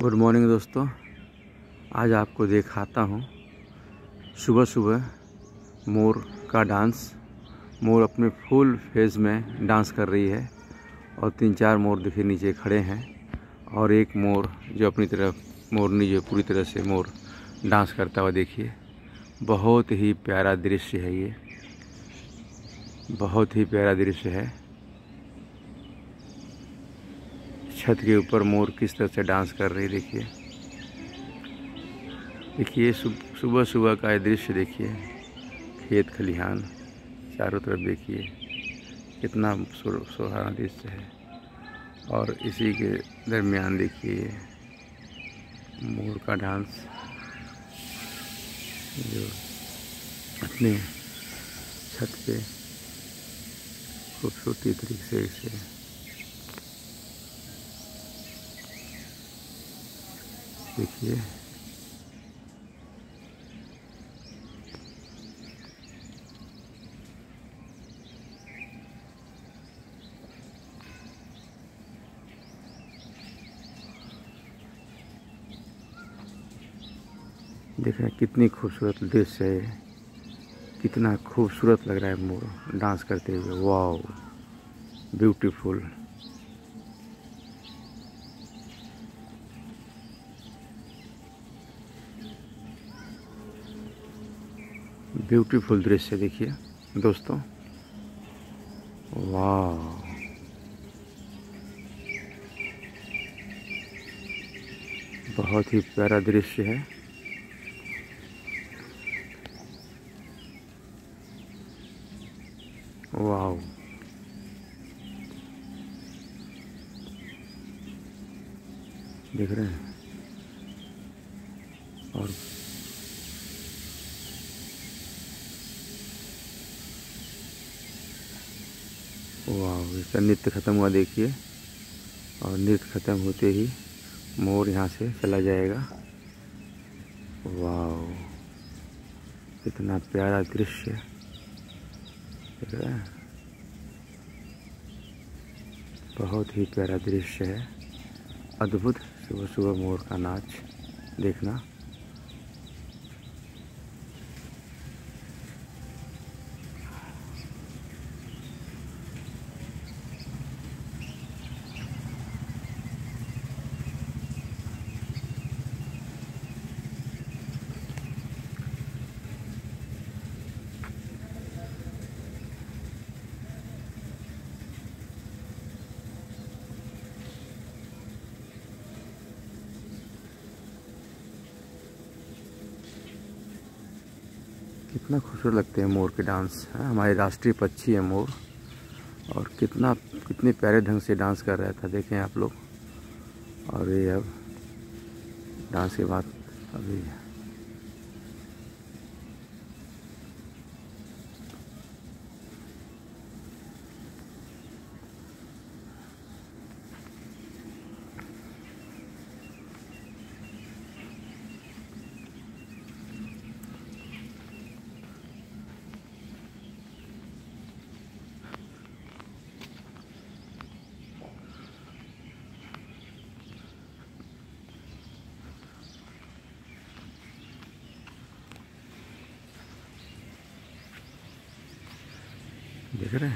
Good morning दोस्तों। आज आपको दिखाता हूँ सुबह सुबह मोर का डांस। मोर अपने फुल फ़ेज़ में डांस कर रही है और तीन चार मोर देखिए नीचे खड़े हैं और एक मोर जो अपनी तरफ़ मोरनी जो पूरी तरह से मोर डांस करता हुआ देखिए। बहुत ही प्यारा दृश्य है ये। बहुत ही प्यारा दृश्य है। छत के ऊपर मोर किस तरह से डांस कर रही देखिए। देखिए सुबह सुबह का ये दृश्य देखिए। खेत खलिहान, चारों तरफ़ देखिए। कितना सुहाना दृश्य है। और इसी के दरमियान देखिए, मोर का डांस। जो अपने छत पे खूबसूरती तरीके से देखिए। देख रहे हैं कितनी खूबसूरत दृश्य है। कितना खूबसूरत लग रहा है मोर डांस करते हुए। वाह ब्यूटीफुल। ब्यूटीफुल दृश्य देखिए दोस्तों। वाह। बहुत ही प्यारा दृश्य है। वाह। देख रहे हैं। और वाह, इसका नृत्य ख़त्म हुआ देखिए। और नृत्य ख़त्म होते ही मोर यहाँ से चला जाएगा। वाह कितना प्यारा दृश्य। बहुत ही प्यारा दृश्य है। अद्भुत। सुबह सुबह मोर का नाच देखना। कितना खूबसूरत लगते हैं मोर के डांस, है? हमारे राष्ट्रीय पक्षी है मोर। और कितना, कितने प्यारे ढंग से डांस कर रहा था, देखें आप लोग। और ये अब डांस के बाद अभी Được rồi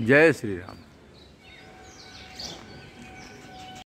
जय श्री राम।